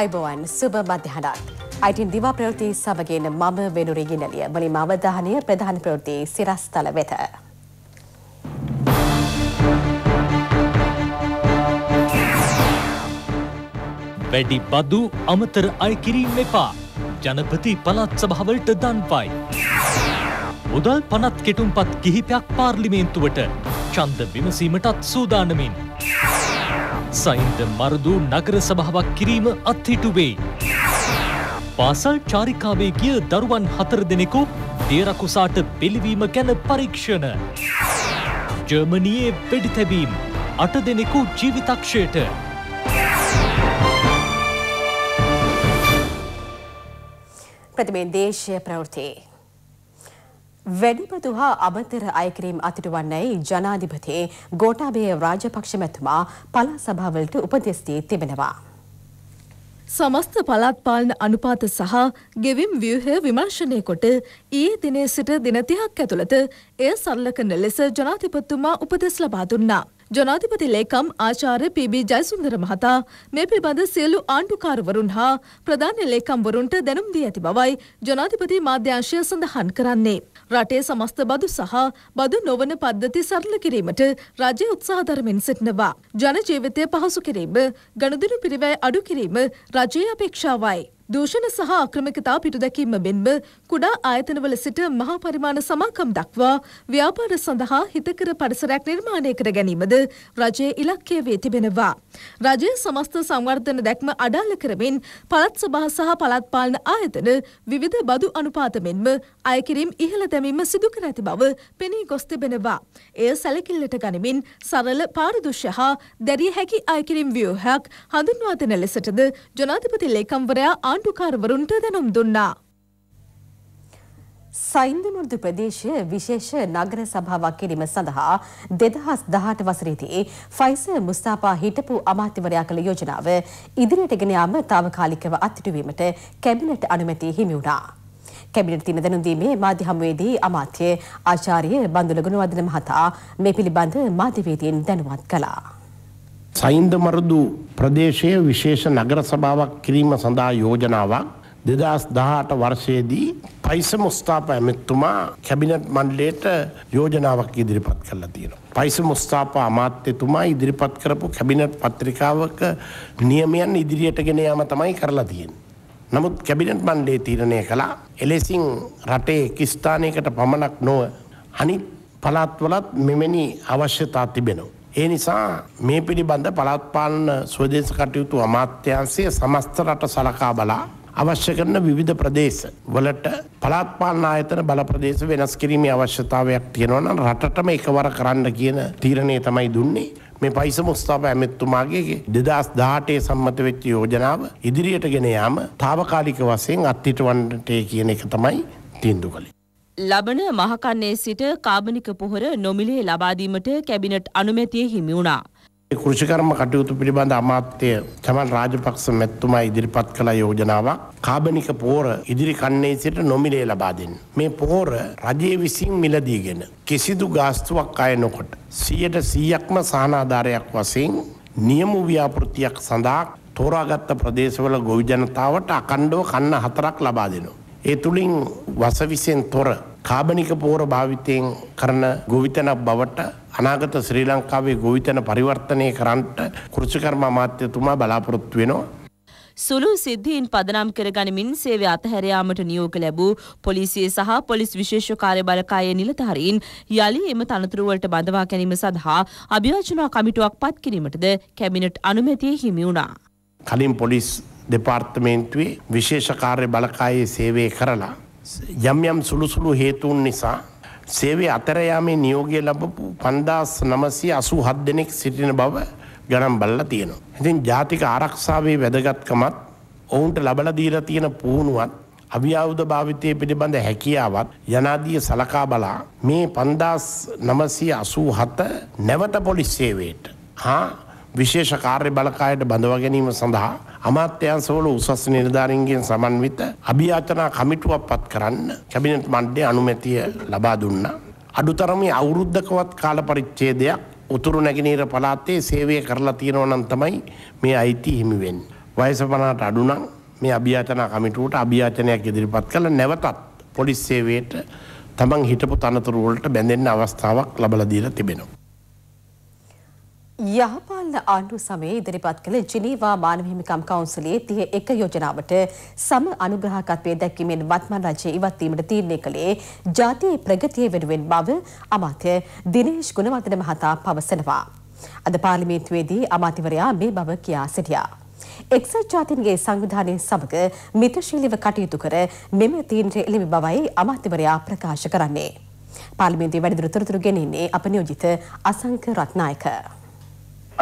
අයිබෝවන් සුබ මධ්‍යහනක්. අයිටින් දිවා ප්‍රවෘති සමගින් මම වෙනුරගිනලිය බලිම අවධානය ප්‍රධාන ප්‍රවෘති සිරස්තල වෙත. වැඩි බදු අමතර අය කිරීම එපා. ජනපති පළත් සභාවලට දන්පයි. මුදල් පනත් කෙටුම්පත් කිහිපයක් පාර්ලිමේන්තුවට චන්ද විමසීමටත් සූදානමින්. සයින්ද මරදු නගර සභාවක් කිරීම අත්හිටුවේ. පාසල් චාරිකාවේ ගිය දරුවන් හතර දෙනෙකු දේරකුසාට පිළිවීම ගැන පරීක්ෂණ. ජර්මනයේ වෙඩි තැබීම් අට දෙනෙකු ජීවිතක්ෂයට. ප්‍රතිමෙන් දේශය ප්‍රවෘතියේ. වැඩිපතු හා අමතර අයකිරීම් අතිටුවන්නයි ජනාධිපති ගෝටාබය රාජපක්ෂ මැතුමා පලා සභාවලට උපදෙස් දී තිබෙනවා. සමස්ත පළාත් පාලන අනුපාත සහ ගෙවිම් ව්‍යුහය විමර්ශනය කොට ඊයේ දිනේ සිට දින 30ක් ඇතුළත එය සරල කරන ලෙස ජනාධිපතිතුමා උපදෙස් ලබා දුන්නා. ජනාධිපති ලේකම් ආචාර්ය පී.බී. ජයසුන්දර මහතා මේ පිළිබඳ සියලු ආණ්ඩුකාරවරුන් හා ප්‍රධාන ලේකම්වරුන්ට දැනුම් දී ඇති බවයි ජනාධිපති මාධ්‍යංශය සඳහන් කරන්නේ. රටේ සමස්ත බදු සහ බදු නොවන පද්ධති සරල කිරීමට රජය උත්සාහ දරමින් සිටිනවා. ජන ජීවිතය පහසු කිරීම, ගනුදෙනු පිරිවැය අඩු කිරීම රජයේ අපේක්ෂාවයි. දූෂණ සහ අක්‍රමිකතා පිටුදැකීම මෙන්ම කුඩා ආයතනවල සිට මහා පරිමාණ සමාකම් දක්වා ව්‍යාපාර සඳහා හිතකර පරිසරයක් නිර්මාණය කර ගැනීමද රජයේ ඉලක්කය වේ තිබෙනවා. රජය සමස්ත සංවර්ධන දැක්ම අඩාල කරමින් පළත් සභා සහ පළත් පාලන ආයතන විවිධ බදු අනුපාත මෙන්ම අයකිරීම් ඉහළ දැමීම සිදු කර ඇති බව පෙනී ගොස් තිබෙනවා. එය සැලකිල්ලට ගනිමින් සරල පාරදුෂ්‍ය හා දැරිය හැකි අයකිරීම් ව්‍යෝහයක් හඳුන්වා දෙන ලෙසටද ජනාධිපති ලේකම්වරයා ආණ්ඩුකාරවරුන්ට දැනුම් දුන්නා. සයින්දමුර්දු ප්‍රදේශය විශේෂ නගර සභාවක් කිරීම සඳහා දෙදහස් දහට වසරේදී ෆයිස මුස්තාපා හිටපු අමාත්‍යවරයා කළ යෝජනාව ඉදිරියට ගෙන යාම තාවකාලිකව අත්හිටුවීමට කැබිනට් අනුමැතිය හිමි වුණා. කැබිනට් තින දැනුම් දීමේ මාධ්‍ය හමුවේදී අමාත්‍ය ආචාර්ය බන්දුල ගුණවර්ධන මහතා මේ පිළිබඳ මාධ්‍යවේදීන් දැනුවත් කළා. සයින්ද මරුදු ප්‍රදේශයේ විශේෂ නගර සභාවක් කිරීම සඳහා යෝජනාවක් දෙදස් දහට වර්ෂයේදී පයිස මුස්ථාප ඇමැත්තුමා කැබිනට් මණ්ඩලයට යෝජනාවක් ඉදිරිපත් කරලා තියෙන. පයිස මුස්ථාප අමාත්‍යතුමා ඉදිරිපත් කරපු කැබිනට් පත්‍රිකාවක නියමයන් ඉදිරියට ගෙන යාම තමයි කරලා තියෙන. නමුත් කැබිනට් මණ්ඩේ තීරණය කළා එලෙසින් රටේ කිස්ථානයකට පමණක් නොව අනිත් පළාත්වලත් මෙමැනි අවශ්‍යතා තිබෙනවා. ඒ නිසා මේ පිළිබඳ පළත්පාලන ස්වදේශ කටයුතු අමාත්‍යන්සේ සමස්ත රට සලකා බලා අවශ්‍ය කරන විවිධ ප්‍රදේශ වලට පළාත්පාලන ආයතන බල ප්‍රදේශ වෙනස් කිරීමේ අවශ්‍යතාවයක් තියෙනවා නම් රටටම එකවර කරන්න කියන තීරණය තමයි දුන්නේ. මේ පයිස මුස්ථාප ඇමැත්තුමාගේ දෙදස් දාටේ සම්මත වෙච්ච යෝජනාව ඉදිරියට ගෙන යාම තාවකාලික වශයෙන් අත්හිටවන්නට කියන එක තමයි තීන්දුව කළේ. ලබන මහකන්නේ සිට කාබනික පොහොර නොමිලේ ලබාදීමට කැබිනට් අනුමැතිය හිමි වුණා. කෘෂිකර්ම කටයුතු පිළිබඳ අමාත්‍ය චමන් රාජපක්ෂ මැත්තුමා ඉදිරිපත් කළ යෝජනාවක් කාබනික පෝර ඉදිරි කන්නේ සිට නොමිලේ ලබා දෙන්න. මේ පෝර රජයේ විසින් මිලදීගෙන කිසිදු ගාස්තුවක් අය නොකොට. සියයට සීයක්ම සහනාධාරයක් වශයෙන් නියමු ව්‍යාපෘතියක් සඳහා තෝරාගත්ත ප්‍රදේශවල ගොවි ජනතාවට අකණ්ඩව කන්න හතරක් ලබා දෙනවා. ඒ තුළින් වසවිසෙන් තොර කාබනික පෝර භාවිතයෙන් කරන ගොවිතැනක් බවට අනාගත ශ්‍රී ලංකාවේ ගොවිතැන පරිවර්තනය කරන්නට කෘෂිකර්ම අමාත්‍යතුමා බලාපොරොත්තු වෙනවා. සුළු සිද්ධීන් පදනම් කර ගනිමින් සේවය අතහැරයාමට නියෝග ලැබූ පොලිසිය සහ පොලිස් විශේෂ කාර්ය බලකායේ නිලධාරීන් යළි එම තනතුරුවලට බඳවා ගැනීම සඳහා අභියාචනා කමිටුවක් පත් කිරීමටද කැබිනට් අනුමැතිය හිමි වුණා. කලින් පොලිස් දෙපාර්තමේන්තුවේ විශේෂ කාර්ය බලකායේ සේවය කරලා යම් යම් සුළුසුළු හේතුන් නිසා සේවය අතරයාමේ නියෝගය ලබපු පන්දාස් නමසී අසු හත් දෙනෙක් සිටින බව ගනම් බල්ල තියෙනවා. ඉතින් ජාතික ආරක්ෂාවේ වැදගත්කමත් ඔවුන්ට ලබල දීර තියෙන පුහුණුවත් අභ්‍යාවුද භාවිතය පිළිබඳ හැකියාවත් යනාදිය සලකා බලා මේ පන්දාස් නමසී අසූ හත නැවත පොලිස් සේවයට හා විශේෂ කාර්ය බලකායට බඳව ගැනීම සඳහා අමාත්‍යන්සවල උසස් නිර්ධාරින්ගෙන් සමන්විත අභියාචනා කමිටුවක් පත් කරන්න කැබිනට් මණ්ඩේ අනුමැතිය ලබා දුන්න. අඩුතරමේ අවුරුද්ධකවත් කාල පරිච්චේදයක් උතුරු නැගෙනීර පලාත්තේ සේවය කරලා තියෙනවනම් තමයි මේ අයිති හිමිවෙන්. වයස පනාට අඩුනම් මේ අභ්‍යාචනා කමිටුවට අභ්‍යාචනයක් ඉදිරිපත් කළ නැවතත් පොලිස් සේවයට තමන් හිටපු තනතුරුවලට බැඳෙන්න අවස්ථාවක් ලබල දීලා තිබෙනවා. යහපාලන ආණ්ඩු සමයේ ඉදිරිපත් කළ ජිනීවා මානව හිමිකම් කවුන්සිලයේ තිය එක යෝජනාවට සම අනුග්‍රහකත්වය දැක්වීමෙන් වත්මන් රජය ඉවත්වීමට තීරණය කළේ ජාතියේ ප්‍රගතිය වෙනුවෙන් බව අමාත්‍ය දිනේශ් ගුණවර්ධන මහතා පවසනවා. අද පාර්ලිමේන්තුවේදී අමාත්‍යවරයා මේ බව කියා සිටියා. එක්සත් ජාතීන්ගේ සංවිධානය සමග මිත්‍රශීලීව කටයුතු කර මෙම තීන්ද්‍රය එළිමි බවයි අමාත්‍යවරයා ප්‍රකාශ කරන්නේ. පාර්ලිමේන්තුවේ වැඩිදුර තොරතුරු ගෙනෙන්නේ අප නියෝජිත අසංක රත්නායක.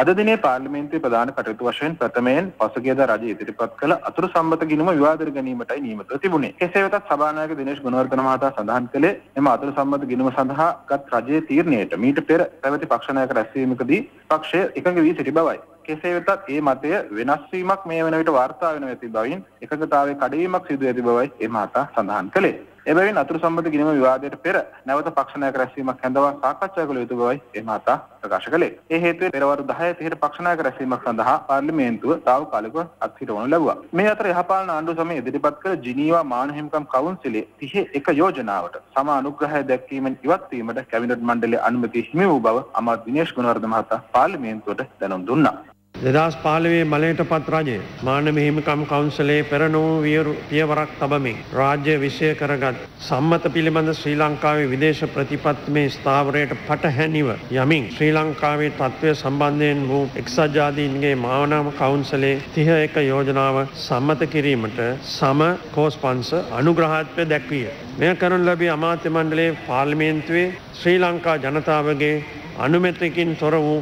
අද දිනේ පාර්ලිමේන්තුවේ ප්‍රධාන කටයුතු වශයෙන් ප්‍රථමයෙන් පසුගියදා රජය ඉදිරිපත් කළ අතුරු සම්මත ගිණුම විවාදයට ගැනීමටයි නියමිතව තිබුණේ. කෙසේ වෙතත් සභානායක දිනේෂ් ගුණවර්ධන මහතා සඳහන් කළේ එම අතුරු සම්මත ගිණුම සඳහා ගත් රජයේ තීරණයට මීට පෙර පැවති පක්ෂ නායක රැස්වීමකදී පක්ෂය එකඟ වී සිටි බවයි. කෙසේ වෙතත් ඒ මතය වෙනස් වීමක් මේ වන විට වාර්තා වෙනව ඇති බවින් එකඟතාවයේ කඩවීමක් සිදු ඇති බවයි ඒ මහතා සඳහන් කළේ. එබැවින් අතුරු සම්බන්ධ ගිණුම විවාදයට පෙර නැවත පක්ෂ නායක රැස්වීමක් හැඳවා සාකච්ඡා කළ යුතු බවයි ඒ මහතා ප්‍රකාශ කළේ. ඒ හේතුවෙන් පෙරවරු 10 30 පක්ෂ නායක රැස්වීමක් සඳහා පාර්ලිමේන්තුව තාවකාලිකව අත්හිටවනු ලැබුවා. මේ අතර යහපාලන ආණ්ඩුව සමය ඉදිරිපත් කළ ජිනීවා මානව හිමිකම් කවුන්සිලේ 31 යෝජනාවට සම අනුග්‍රහය දැක්වීමෙන් ඉවත් වීමට කැබිනට් මණ්ඩලයේ අනුමැතිය හිමි වූ බව අමාත්‍ය දිනේෂ් ගුණවර්ධන මහතා පාර්ලිමේන්තුවට දැනුම් දුන්නා. දෙදස් පාලවේ මලයට පත් රජය මානව හිමිකම් කවුන්සලේ පෙරනෝ වියරු පියවරක් තබමින් රාජ්‍ය විෂය කරගත් සම්මත පිළිබඳ ශ්‍රී ලංකාවේ විදේශ ප්‍රතිපත්මේ ස්ථාවරයට පටහැනිව යමින් ශ්‍රී ලංකාවේ තත්ත්වය සම්බන්ධයෙන් වූ එක්සත් ජාතීන්ගේ මානව කවුන්සලේ තිහ එක යෝජනාව සම්මත කිරීමට සම කෝස් පන්ස අනුග්‍රහත්වය දැක්විය. මෙය කරන ලැබී අමාත්‍ය මණ්ඩලේ පාර්ලිමේන්තුවේ ශ්‍රී ලංකා ජනතාවගේ අනුමැතකින් තොර වූ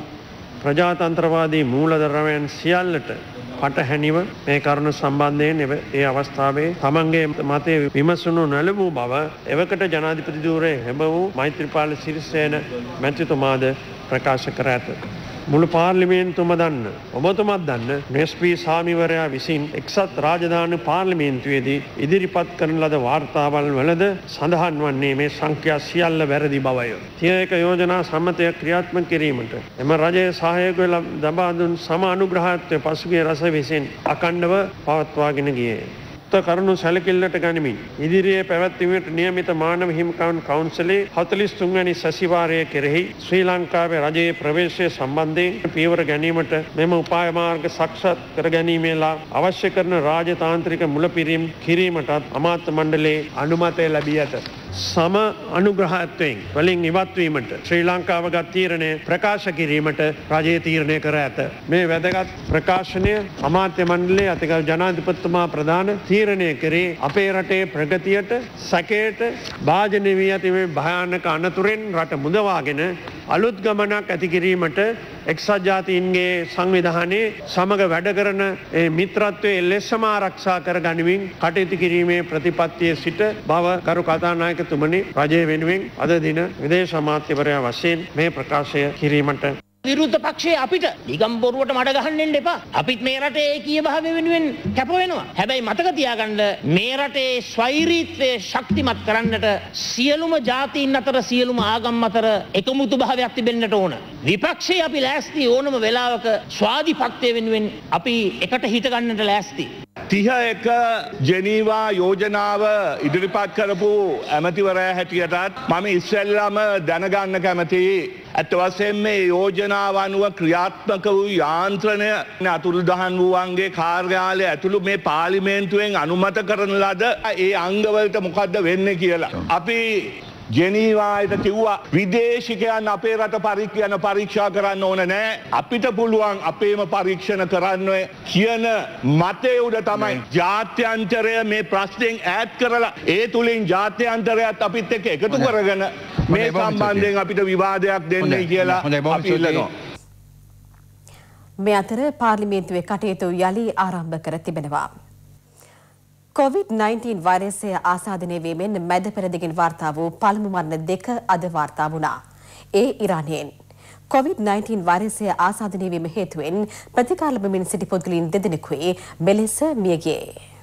ප්‍රජාතන්ත්‍රවාදී මූලදරවයන් සියල්ලට පටහැනිව මේ කරුණු සම්බන්ධයෙන් ඒ අවස්ථාවේ තමන්ගේ මතය විමසුණු නැලවූ බව එවකට ජනාධිපතිදූරේ හෙබ වූ මෛත්‍රපාල සිරිසේන මැතිතුමාද ප්‍රකාශ කර ඇත. මුළු පාර්ලිමේන්තුම දන්න ඔබතුමත් දන්න නෙස්පී සාමිවරයා විසින් එක්සත් රාජධාන පාර්ලිමේන්තුවේදී ඉදිරිපත් කරන ලද වාර්තාවල් වලද සඳහන් වන්නේ මේ සංඛ්‍යා සියල්ල වැරදි බවය. තියක යෝජනා සම්මතය ක්‍රියාත්ම කිරීමට. එම රජය සහයකල දබාදුන් සම අනුග්‍රහත්වය පසුගේ රස විසින් අකණ්ඩව පවත්වාගෙන ගියේ. උක්ත කරුණු සැලකිල්ලට ගනිමින්. ඉදිරියේ පැවැත්වීමට නියමිත මානව හිමිකවන් කවුන්සලේ හතලිස් තුන්වැනි සැසිවාරය කෙරෙහි ශ්‍රී ලංකාවේ රජයේ ප්‍රවේශය සම්බන්ධයෙන් පියවර ගැනීමට මෙම උපායමාර්ග සක්ෂත් කර ගැනීමේලා අවශ්‍ය කරන රාජතාන්ත්‍රික මුලපිරීම් කිරීමටත් අමාත්‍ය මණ්ඩලේ අනුමතය ලැබී ඇත. සම අනුග්‍රහත්වයෙන් වලින් ඉවත්වීමට ශ්‍රී ලංකාව ගත් තීරණය ප්‍රකාශ කිරීමට රජයේ තීරණය කර ඇත. මේ වැදගත් ප්‍රකාශනය අමාත්‍ය මණ්ඩලේ අතිකල් ජනාධිපතිතුමා ප්‍රධාන තීරණය කරේ අපේ රටේ ප්‍රගතියට සැකයට භාජනය වී ඇති මේ භයානක අනතුරෙන් රට මුදවාගෙන අලුත් ගමනක් ඇති කිරීමට එක්සත් ජාතීන්ගේ සංවිධානයේ සමග වැඩ කරන ඒ මිත්‍රත්වය එල්ලෙස්සම ආරක්ෂා කර ගනිමින් කටයුතු කිරීමේ ප්‍රතිපත්තිය සිට බව කරු කතානායකතුමනි රජය වෙනුවෙන් අද දින විදේශ අමාත්‍යවරයා වශයෙන් මේ ප්‍රකාශය කිරීමට විරුද්ධ පක්ෂයේ අපිට නිකම් බොරුවට මඩ ගහන්න එන්න එපා. අපිත් මේ රටේ ඒකීය භාවය වෙනුවෙන් කැප වෙනවා. හැබැයි මතක තියාගන්න මේ රටේ ස්වෛරීත්වය ශක්තිමත් කරන්නට සියලුම ජාතීන් අතර සියලුම ආගම් අතර එකමුතු භාවයක් තිබෙන්නට ඕන. විපක්ෂයේ අපි ලෑස්ති ඕනම වෙලාවක ස්වාධිපක්ෂය වෙනුවෙන් අපි එකට හිටගන්නට ලෑස්ති. තිහ එක ජනීවා යෝජනාව ඉදිරිපත් කරපු ඇමතිවරෑ හැටියටත් මම ඉස්සෙල්ලම දැනගන්න කැමති ඇත්ත වසයෙන් මේ යෝජනාවනුව ක්‍රියාත්මක වූ යාන්ත්‍රණය අතුරුදහන් වූවන්ගේ කාර්යාලය ඇතුළු මේ පාලිමේන්තුවෙන් අනුමත කරන ලද ඒ අංගවලට මොකක්ද වෙන්න කියලා. අපි ජනීවායට කිව්වා විදේශිකයන් අපේ රට පරික්ෂයන පරීක්ෂා කරන්න ඕන නෑ. අපිට පුළුවන් අපේම පරීක්ෂණ කරන්න කියන මතය උඩ තමයි ජාත්‍යන්තරය මේ ප්‍රශ්නයෙන් ඈත් කරලා ඒ තුළින් ජාත්‍යන්තරයත් අපිත් එක එකතු කරගෙන මේ සම්බන්ධයෙන් අපිට විවාදයක් දෙන්නේ කියලා අපි ඉල්ලනවා. මේ අතර පාර්ලිමේන්තුවේ කටයුතු යළි ආරම්භ කර තිබෙනවා. COVID-19 වෛරසය ආසාදනය වීමෙන් මැද පෙරදිගින් වාර්තා වූ පළමු මරණ දෙක අද වාර්තා වුණා. ඒ ඉරානයෙන්. COVID-19 වෛරසය ආසාදනය වීම හේතුවෙන් ප්‍රතිකාර ලබමින් සිටි පුද්ගලයන් දෙදෙනෙකුයි මෙලෙස මියගියේ.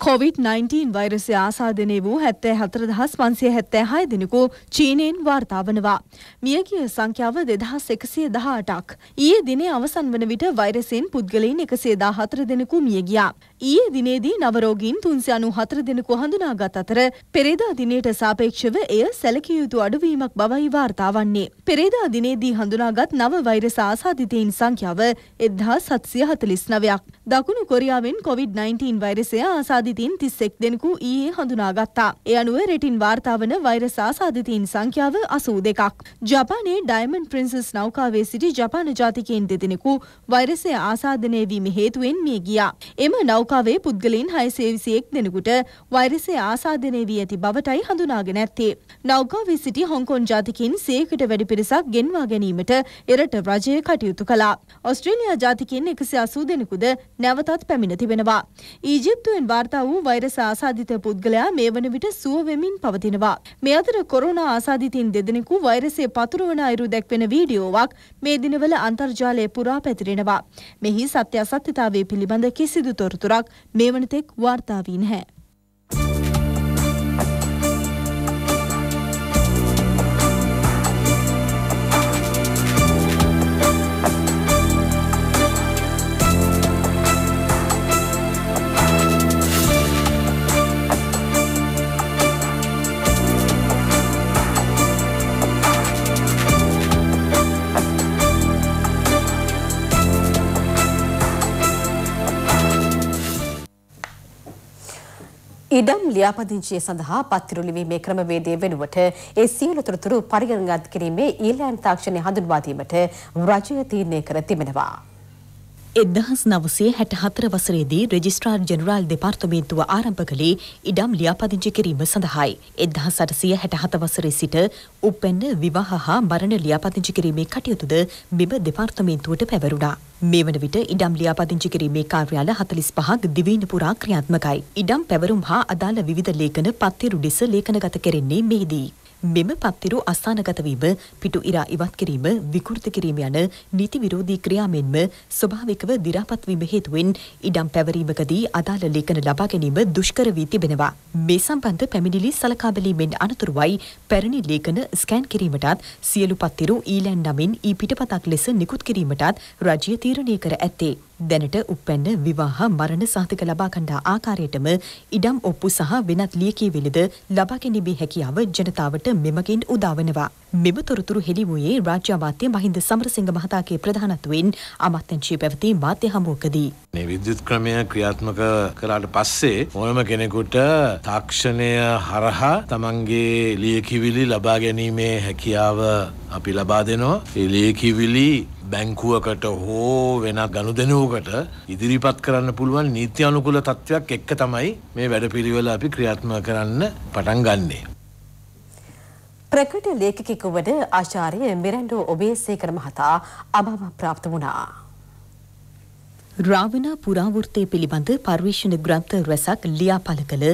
කොවිD-19 වෛරසය ආසාධනය වූ හැත්තෑ හතර දහස් පන්සිය හැත්තෑ හය දෙනෙකු චීනයෙන් වාර්තා වනවා. මියගිය සංඛ්‍යාව දෙදහස් එකසිය දහටක්. ඊයේ දිනේ අවසන් වන විට වෛරසයෙන් පුද්ගලයින් එකසේ දා හතර දෙනෙකු මියගියා. ඊයේ දිනේදී නවරෝගීන් තුන්සිය අනු හතර දෙනෙකු හඳුනාගත් අතර පෙරේදා දිනයට සාපේක්ෂව එය සැලකිය යුතු අඩුවීමක් බවයි වාර්තා වන්නේ. පෙරේදා දිනේදී හඳුනාගත් නව වෛරස ආසාධිතයින් සංඛ්‍යාව එදහස් සත්සිය හතලිස් නවයක්. දකුණු කොරියාවෙන් කොවිD-19 වෛරසය ආසාධිතීන් තිස්සෙක් දෙනෙකු ඊයේ හඳුනාගත්තා. එ අනුව රෙටින් වාර්තාවන වෛරස ආසාධිතීන් සංඛ්‍යාව අසූ දෙකක්. ජපානයේ ඩයිමන් ප්‍රින්සස් නෞකාවේ සිටි ජපාන ජාතිකයින් දෙදෙනෙකු වෛරසය ආසාධනය වීම හේතුවෙන් මිය ගියා. එම නෞකාවේ පුද්ගලයින් හයසේවිසියෙක් දෙනෙකුට වෛරසය ආසාධනය වී ඇති බවටයි හඳුනාගෙන ඇත්තේ. නෞකාවේ සිටි හොංකොන් ජාතිකින් සේකට වැඩි පිරිසක් ගෙන්වා ගැනීමට එරට රජය කටයුතු කළා. ඔස්ට්‍රේලියා ජාතිකින් එකසි අසූ දෙනෙකුද නැවතත් පැමිණ තිබෙනවා. ඊජිප්තුවෙන් වාර්තා වූ වෛරස ආසාධිත පුද්ගලයා මේ වන විට සුව වෙමින් පවතිනවා. මේ අතර කොරුණා ආසාධිතින් දෙදෙනෙකු වෛරසය පතුරවන අයුරු දැක්වෙන වීඩියෝවක් මේ දිනවල අන්තර්ජාලය පුරා පැතිරෙනවා. මෙහි සත්‍ය අසත්‍යතාවය පිළිබඳ කිසිදු තොරතුරක් මේ වනතෙක් වාර්තා ඉඩම් ලියාපදිංචිය සඳහා පත්තිරු ලිවීමේ ක්‍රමවේදය වෙනුවට ඒ සියලු තොරතුරු පරිගණගත් කිරීමේ ඊලෑන් තාක්ෂණය හඳුන්වා දීමට රජය තීරණය කර තිබෙනවා. එදහස් නවසේ හැට හතර වසරේදී රෙජිස්ට්‍රාර් ජෙනරාල් දෙපාර්තමේන්තුව ආරම්භ කළේ ඉඩම් ලියාපදිංචි කිරීම සඳහායි. එදහස් අටසිය හැට හත වසරේ සිට උපැන්න විවාහ හා මරණ ලියාපදිංචි කිරීමේ කටයුතුද මෙම දෙපාර්තමේන්තුවට පැවරුණා. මේ වන විට ඉඩම් ලියාපදිංචි කිරීමේ කාර්යාල හතලිස් පහක් දිවීන පුරා ක්‍රියාත්මකයි. ඉඩම් පැවරුම් හා අදාළ විවිධ ලේඛන පත්තිරු ලෙස ලේඛනගත කෙරෙන්නේ මෙහිදී. මෙම පත්තිරු අස්ථානගත වීම පිටු ඉරා ඉවත් කිරීම විකෘති කිරීම යන නීති විරෝධී ක්‍රියා මෙන්ම ස්වභාවිකව දි รา පත් වීම හේතුවෙන් ඉඩම් පැවරීමකදී අදාළ ලේඛන ලබා ගැනීම දුෂ්කර වී තිබෙනවා. මේ සම්බන්ධ පැමිණිලි සලකා බැලීමෙන් අනතුරුවයි පැරණි ලේඛන ස්කෑන් කිරීමටත් සියලු පත්තිරු ඊලෑන් නමින් ඊ පිටපතක් ලෙස නිකුත් කිරීමටත් රජය තීරණය කර ඇත්තේ. දැනට උපැන්න විවාහ මරණ සහතික ලබා ගන්නා ආකාරයටම ඉඩම් ඔප්පු සහ වෙනත් ලියකියවිලිද ලබා ගැනීමේ හැකියාව ජනතාවට මෙමගින් උදාවනවා. මෙම තොරතුරු හෙළි වූයේ රාජ්‍ය අමාත්‍ය මහින්ද සමරසිංහ මහතාගේ ප්‍රධානත්වයෙන් අමාත්‍යංශයේ පැවති මාධ්‍ය හමුවකදී. මේ විද්‍යුත් ක්‍රමය ක්‍රියාත්මක කරාට පස්සේ ඕනම කෙනෙකුට තාක්ෂණය හරහා තමන්ගේ ලියකිවිලි ලබා ගැනීමේ හැකියාව අපි ලබා දෙනවා. ඒ ලියකිවිලි බැංකුවකට හෝ වෙනත් ගනුදෙනුවකට ඉදිරිපත් කරන්න පුළුවන් නීති අනුකූල තත්ත්වයක් එක්ක තමයි මේ වැඩපිළිවෙල අපි ක්‍රියාත්මක කරන්න පටන් ගන්නේ. ප්‍රකට ලේඛකෙකු වන ආචාර්ය මිරැන්ඩෝ ඔබේසේකර මහතා අභව ප්‍රාප්ත වුණා. රාවණ පුරාවෘත්තය පිළිබඳ පර්යේෂණ ග්‍රන්ථ රැසක් ලියාපල කළ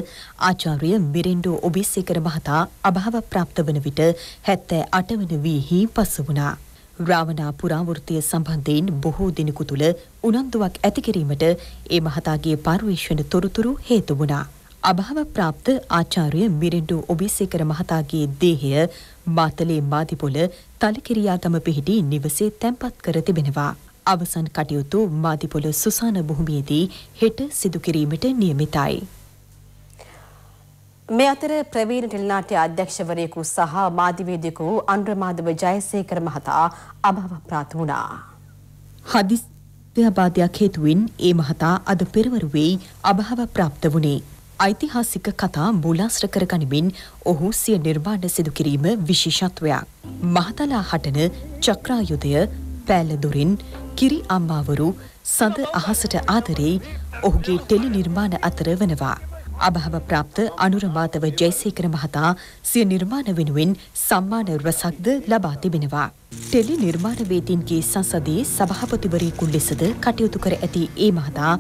ආචාර්ය මිරෙන්ඩෝ ඔබේසේකර මහතා අභාව ප්‍රාප්ත වන විට හැත්තෑ අටවන වීහි පසු වුණා. රාවනා පුරාවෘත්තය සම්බන්ධයෙන් බොහෝ දෙනෙකු තුළ උනන්දුවක් ඇතිකිරීමට ඒ මහතාගේ පර්යේෂණ තොරතුරු හේතු වුණා. අභාව ප්‍රාප්ත ආචාර්ය මිරෙන්ඩෝ ඔබේසේකර මහතාගේ දේහය මාතලේ මාදිපොළ තලකිරියාගම පිහිටි නිවසේ තැන්පත් කර තිබෙනවා. අවසන් කටයුතු මාදිපොළ සුසාන භූමියේදී හෙට සිදු කිරීමට නියමිතයි. මේ අතර ප්‍රවීණ ටෙලිනාට්‍ය අධ්‍යක්ෂවරයෙකු සහ මාධ්‍යවේදියෙකු අනුරමාදව ජයසේකර මහතා අභව ප්‍රාප්ත වුණා. හදිස්ත්‍යාබාධයක් හේතුවෙන් ඒ මහතා අද පෙරවරුවේ අභව ප්‍රාප්ත වුණේ. ඓතිහාසික කතා මූලාශ්‍ර කරගනිමින් ඔහු සිය නිර්මාණ සිදු කිරීම විශේෂත්වයක්. මහතලා හටන චක්‍රායුධය පෑලදොරින් කිරි අම්මාවරු සඳ අහසට ආදරේ ඔහුගේ ටෙලි නිර්මාණ අතර වනවා. අභව ප්‍රාප්ත අනුරමාතව ජයසේකර මහතා සිය නිර්මාණ වෙනුවෙන් සම්මාන රසක්ද ලබා තිබෙනවා. ටෙලි නිර්මාණවේදීන්ගේ සංසදයේ සභාපතිවරයෙකු ලෙසද කටයුතු කර ඇති ඒ මහතා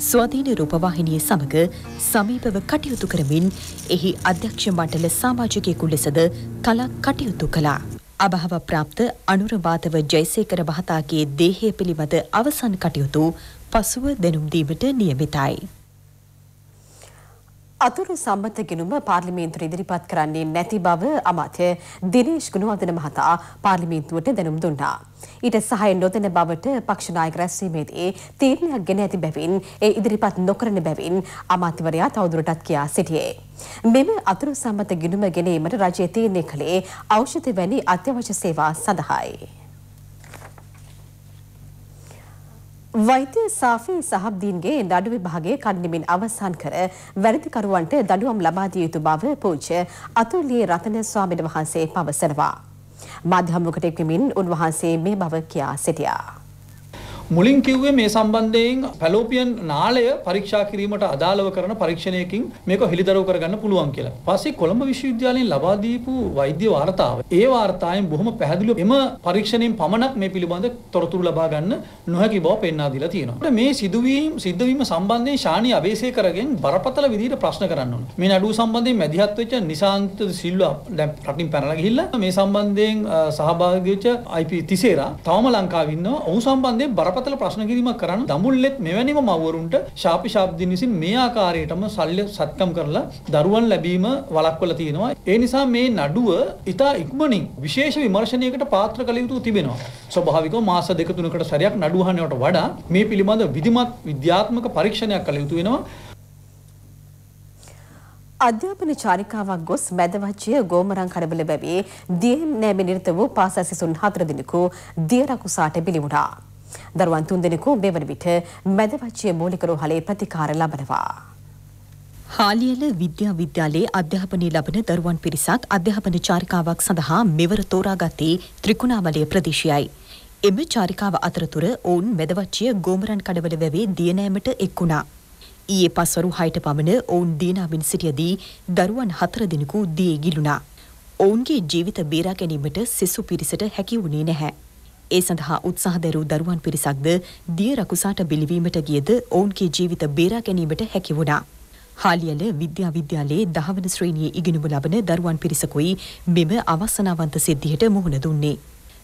ස්වාධීන රූපවාහිනිය සමග සමීපව කටයුතු කරමින් එහි අධ්‍යක්ෂ මණ්ඩල සමාජිකයෙකු ලෙසද කලක් කටයුතු කළා. අභව ප්‍රාප්ත අනුරවාතව ජයසේකර මහතාගේ දේහය පිළිබඳ අවසන් කටයුතු පසුව දැනුම් දීමට නියමිතයි. අතුරු සම්මත ගෙනුම පාර්ලිමේන්තුවට ඉදිරිපත් කරන්නේ නැති බව අමාත්‍ය දිනේෂ් ගුණවර්ධන මහතා පාර්ලිමේන්තුවට දැනුම් දුන්නා. ඊට සහාය නොදෙන බවට පක්ෂ නායක රැස්වීමේදී තීරණයක් ගෙන ඇති බැවින් ඒ ඉදිරිපත් නොකරන බැවින් අමාත්‍යවරයා තවදුරටත් කියා සිටියේ. මෙම අතුරු සම්මත ගෙනුම ගැනීමට රජය තීරණය කළේ ඖෂධ වැනි අත්‍යවශ්‍ය සේවා සඳහායි. වෛද්‍ය සාෆී සහබ්දීන්ගේ නඩු විභාගය කඩිනමින් අවසන් කර වැරදිකරුවන්ට දඩුවම් ලබා දිය යුතු බව පූජ්‍ය අතුල්ලී රතන ස්වාමීන් වහන්සේ පවසනවා. මාධ්‍යහමුවකට එක්වමින් උන්වහන්සේ මේ බව කියා සිටියා. මුලින් කිව්වේ මේ සම්බන්ධයෙන් පැලෝපියන් නාලය පරීක්ෂා කිරීමට අදාළව කරන පරීක්ෂණයකින් මේක හෙළිදරව් කරගන්න පුළුවන් කියලා. පස්සේ කොළඹ විශ්වවිද්‍යාලයෙන් ලබා දීපු වෛද්‍ය වාර්තාව. ඒ වාර්තාවෙන් බොහොම පැහැදිලිව එම පරීක්ෂණයෙන් පමණක් මේ පිළිබඳ තොරතුරු ලබා ගන්න නොහැකි බව පෙන්වා දීලා තියෙනවා. මේ සිදුවීම් සිද්ධවීම සම්බන්ධයෙන් ශානි අබේසේකරගෙන් බරපතල විදිහට ප්‍රශ්න කරන්න ඕන. මේ නඩුව සම්බන්ධයෙන් මැදිහත් වෙච්ච නිසාන්ත සිල්වා දැන් රටින් පැනලා ගිහිල්ලා මේ සම්බන්ධයෙන් සහභාගී වෙච්ච IP තිසේරා තවම ලංකාවේ ඉන්නවා. ඔහු සම්බන්ධයෙන් බර බරපතල ප්‍රශ්න කිරීමක් කරන්න දඹුල්ලෙත් මෙවැනිම මව්වරුන්ට ශාපි ශාබ්දින් විසින් මේ ආකාරයටම සල්්‍ය සත්කම් කරලා දරුවන් ලැබීම වළක්වලා තියෙනවා. ඒ නිසා මේ නඩුව ඉතා ඉක්මනින් විශේෂ විමර්ශනයකට පාත්‍ර කළ යුතු තිබෙනවා. ස්වභාවිකව මාස දෙක තුනකට සැරයක් නඩුව අහනවට වඩා මේ පිළිබඳ විධිමත් විද්‍යාත්මක පරීක්ෂණයක් කළ යුතු වෙනවා. අධ්‍යාපන චාරිකාවක් ගොස් මැදවච්චිය ගෝමරං කඩවල බැවේ දියෙන් නෑමි නිරත වූ පාසල් සිසුන් හතර දෙනෙකු දියරකුසාට බිලි වුණා. දරුවන් තුන් දෙනෙකු මෙවන විට මැදවච්චිය මූලික රෝහලේ ප්‍රතිකාර ලබනවා. හාලියල විද්‍යා විද්‍යාලයේ අධ්‍යාපනය ලබන දරුවන් පිරිසක් අධ්‍යාපන චාරිකාවක් සඳහා මෙවර තෝරාගත්තේ ත්‍රිකුණාමලය ප්‍රදේශයයි. එම චාරිකාව අතරතුර ඔවුන් මෙදවච්චිය ගෝමරන් කඩවල වැවේ දියනෑමට එක්වුණා. ඊයේ පස්වරු හයට පමණ ඔවුන් දීනාමින් සිටියදී දරුවන් හතර දෙනෙකු දියේ ගිලුණා. ඔවුන්ගේ ජීවිත බේරා ගැනීමට සෙසු පිරිසට හැකි වුණේ නැහැ. ඒ සඳහා උත්සාහ දැරූ දරුවන් පිරිසක්ද දිය රකුසාට බිලිවීමට ගියද ඔවුන්ගේ ජීවිත බේරා ගැනීමට හැකි වුණා. හාලියල විද්‍යා විද්‍යාලයේ දහවන ශ්‍රේණියේ ඉගෙනුම ලබන දරුවන් පිරිසකුයි මෙම අවසනාවන්ත සිද්ධියට මුහුණ දුන්නේ.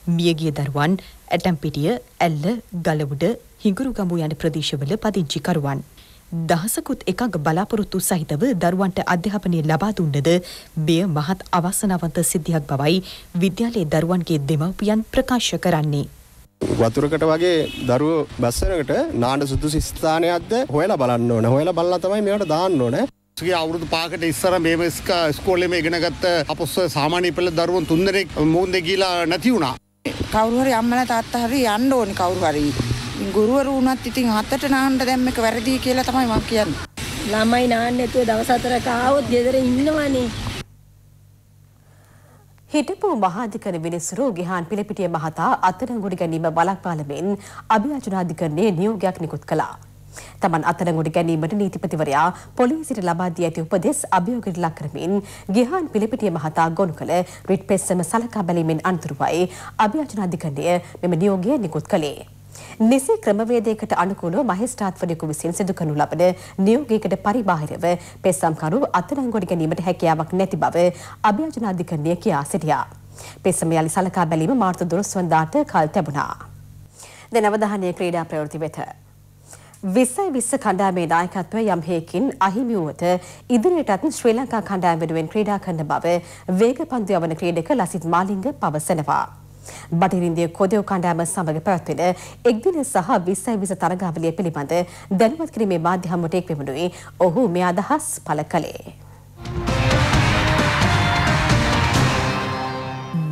මියගිය දරුවන් ඇටම්පිටිය, ඇල්ල, ගලවුඩ, හිඟුරුගමු යන ප්‍රදේශවල පදිංචිකරුවන්. දහසකුත් එකක් බලාපොරොත්තු සහිතව දරුවන්ට අධ්‍යාපනය ලබා දුන්නද මෙය මහත් අවසනාවන්ත සිද්ධියක් බවයි විද්‍යාලයේ දරුවන්ගේ දෙමව්පියන් ප්‍රකාශ කරන්නේ. වතුරකට වගේ දරුව බස්සනකට නාඩ සුදුසු ස්ථානයක්ද හොයලා බලන්න ඕන හොයලා බලලා තමයි මේවට දාන්න ඕන ගේ අවුරුදු පාකට ඉස්සර මේම ස්කෝලෙම ඉගෙනගත්ත අපොස්ස සාමාන්‍ය පෙළ දරුවන් තුන්දෙනෙක් මුහුන්ද කියලා නැති වුණා. කවුරු හරි අම්මලා තාත්තා හරි යන්න ඕනි කවුරු හරි. ගුරුවරු වුණත් ඉතින් හතට නාන්න දැම්ම එක වැරදි කියලා තමයි මම කියන්නේ. ළමයි නාන්න නැතුව දවස් හතරක් ආවොත් ගෙදර ඉන්නවනේ. හිටපු මහාධිකරණ විනිසුරු ගිහාන් පිළිපිටිය මහතා අත්අඩංගුවට ගැනීම බලපාලමින් අභියාචනාධිකරණයේ නියෝගයක් නිකුත් කළා. තමන් අත්අඩංගුවට ගැනීමට නීතිපතිවරයා පොලිසියට ලබා දී ඇති උපදෙස් අභියෝගයට ලක් කරමින් ගිහාන් පිළිපිටිය මහතා ගොනු කළ රිට් පෙස්සම සලකා බැලීමෙන් අනතුරුවයි අභියාචනාධිකරණය මෙම නියෝගය නිකුත් කළේ. නිසි ක්‍රමවේදයකට අනුකූලව මහේස්ත්‍රාත්වරයෙකු විසින් සිදු කරනු ලබන නියෝගයකට පරිබාහිරව පෙස්සම්කරු අත්අඩංගුවට ගැනීමට හැකියාවක් නැති බව අභියාචනාධිකරණය කියා සිටියා. පෙස්සම යලි සලකා බැලීම මාර්තු 12 වනදාට කල් තැබුණා. දැන් අවධානය ක්‍රීඩා ප්‍රවෘත්ති වෙත. විස්සයි විස්ස කණ්ඩායමේ නායකත්වය යම් හේකින් අහිමි වුවද ඉදිරියටත් ශ්‍රී ලංකා කණ්ඩායම වෙනුවෙන් ක්‍රීඩා කරන බව වේගපන්දු යවන ක්‍රීඩක ලසිත් මාලිංග පවසනවා. බටහිරින්දිය කොදෙව් කණ්ඩායම සමග පැවැත්වෙන එක්දින සහ විස්සයි විස තරගාවලිය පිළිබඳ දැනුවත් කිරීමේ මාධ්‍ය හමුවට එක් වෙමුණුයි ඔහු මේ අදහස් පළ කළේ.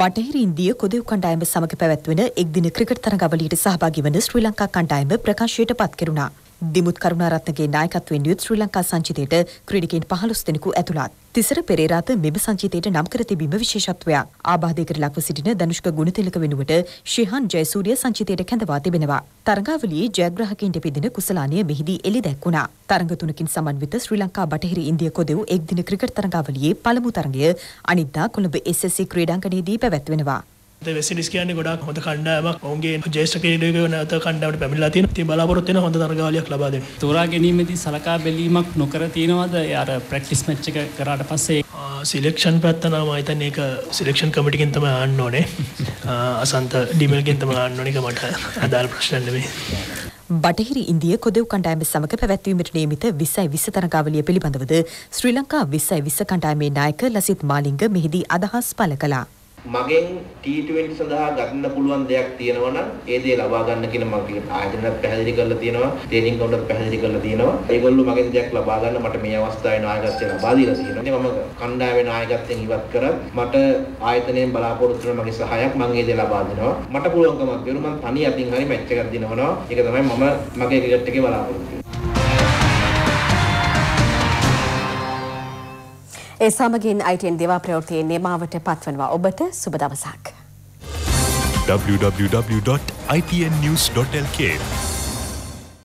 බටහිර ඉන්දිය කොදෙව් කණ්ඩායම සමග පැවැත්වෙන එක්දින ක්‍රිකට් තරගාවලියට සහභාගී වන ශ්‍රී ලංකා කණ්ඩායම ප්‍රකාශයට පත් කෙරුණා. දිමුත් කරුණාරත්නගේ නායකත්වයෙන් යුත් ශ්‍රී ලංකා සංචිතයට ක්‍රීඩකයන් 15 දෙනෙකු ඇතුළත්. තිසර පෙරේරාත මෙම සංචිතයට නම් කර තිබීම විශේෂත්වයක්. ආබාධයකට ලක්ව සිටින ධනුෂ්ක ගුණතිලක වෙනුවට ශිහාන් ජයසූරිය සංචිතයට කැඳවා තිබෙනවා. තරගාවලියේ ජයග්‍රාහකයින්ට පිදෙන කුසලානිය මෙහිදී එළි දැක්වුණා. තරඟ තුනකින් සමන්විත ශ්‍රී ලංකා බටහිර ඉන්දිය කොදෙව් එක් දින ක්‍රිකට් තරගාවලියේ පළමු තරගය අනිද්දා කොළඹ SSC ක්‍රීඩාංගණයේදී පැවැත්වෙනවා. වෙසිලිස් කියන්නේ ගොඩක් හොඳ කණ්ඩායමක් ඔවුන්ගේ ජේෂ්ඨ ක්‍රීඩකයෝ නැවත කණ්ඩායමට පැමිණලා තියෙනවා. ඉතින් බලාපොරොත්තු වෙන හොඳ තරගාවලියක් ලබා දෙන්න. තෝරා ගැනීමේදී සලකා බැලීමක් නොකර තියෙනවද? අර ප්‍රැක්ටිස් මැච් එක කරාට පස්සේ සිලෙක්ෂන් පැත්ත නම් මම හිතන්නේ ඒක සිලෙක්ෂන් කමිටිකින් තමයි ආන්න ඕනේ. අසන්ත ඩිමල්ගෙන් තමයි ආන්න ඕනේ මට අදාළ ප්‍රශ්න නෙමෙයි. බටහිරි ඉන්දිය කොදව් කණ්ඩායම සමඟ පැවැත්වීමට නියමිත විස්සයි විස්ස තරගාවලිය පිළිබඳවද ශ්‍රී ලංකා විස්සයි විස්ස කණ්ඩායමේ නායක ලසිත් මාලිංග මෙහිදී අදහස් පළ කළා. මගෙන් T20 සඳහා ගන්න පුළුවන් දෙයක් තියෙනවා නම් ඒ දේ ලබා ගන්න කියන මගේ ආයතනයක් පැහැදිලි කරලා තියෙනවා. ට්‍රේනින් කවුන්ටර් පැහැදිලි කරලා තියෙනවා. ඒගොල්ලෝ මගෙන් දෙයක් ලබා ගන්න මට මේ අවස්ථාවේ නායකත්වය ලබා දීලා තියෙනවා. මම කණ්ඩායමේ නායකත්වයෙන් ඉවත් කරත් මට ආයතනයෙන් බලාපොරොත්තු වෙන මගේ සහායක් මම ඒ දේ ලබා දෙනවා. මට පුළුවන්කමක් දෙනවා. මම තනි අතින් හරි මැච් එකක් දිනවනවා. ඒක තමයි මම මගේ ක්‍රිකට් එකේ බලාපොරොත්තු ඒ සමගින් අයිටන් දෙවා ප්‍රවෘතියේ නිමාවට පත්වනවා ඔබට සුබ දවසක්. www.itnnews.lk